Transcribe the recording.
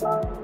Bye.